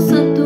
santo